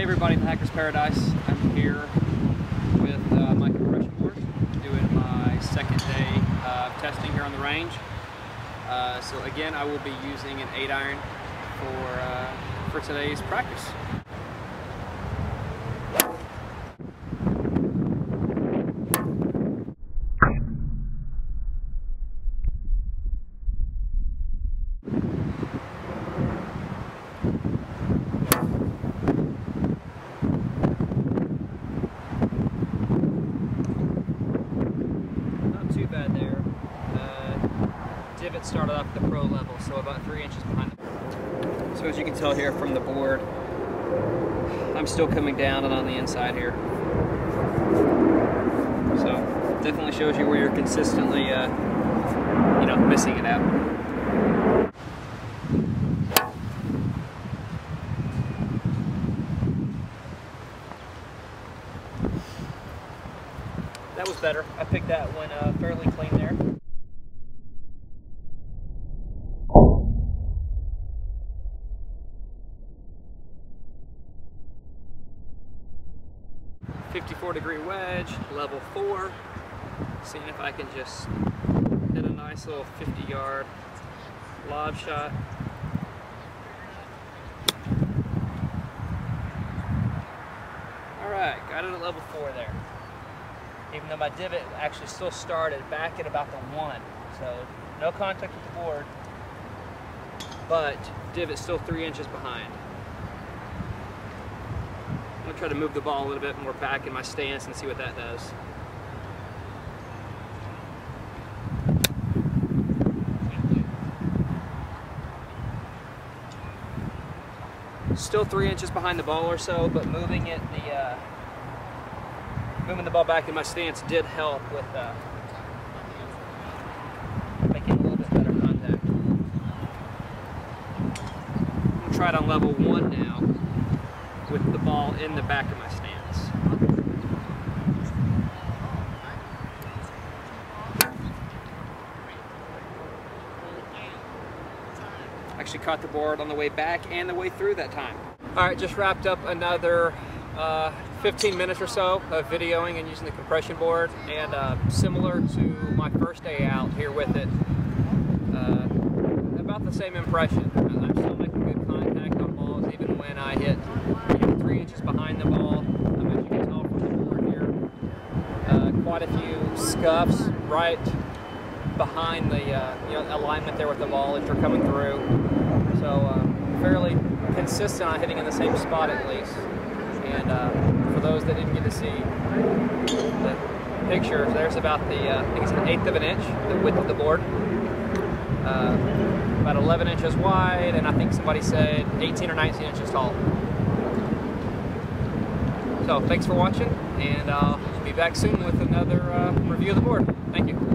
Hey everybody in Hacker's Paradise. I'm here with uh, my compression board doing my second day of testing here on the range. Uh, so again, I will be using an 8 iron for, uh, for today's practice. Divot started off at the pro level, so about three inches behind. So as you can tell here from the board, I'm still coming down and on the inside here. So definitely shows you where you're consistently, uh, you know, missing it out. That was better. I picked that one uh, fairly clean there. Fifty-four degree wedge, level four. Seeing if I can just hit a nice little 50 yard lob shot. All right, got it at level four there even though my divot actually still started back at about the one. So no contact with the board, but divot still three inches behind. Try to move the ball a little bit more back in my stance and see what that does. Still three inches behind the ball or so, but moving it the uh, moving the ball back in my stance did help with uh, making a little bit better contact. I'm gonna try it on level one now ball in the back of my stance. Actually caught the board on the way back and the way through that time. All right, just wrapped up another uh, 15 minutes or so of videoing and using the compression board and uh, similar to my first day out here with it uh, about the same impression I'm still making good contact on balls even when I hit you know, three inches behind the ball um, as you can tell from the board here uh, quite a few scuffs right behind the uh, you know, alignment there with the ball as you're coming through so um, fairly consistent on hitting in the same spot at least and uh, for those that didn't get to see the picture, there's about the, uh, I think it's an eighth of an inch, the width of the board. Uh, about 11 inches wide, and I think somebody said 18 or 19 inches tall. So thanks for watching, and I'll be back soon with another uh, review of the board. Thank you.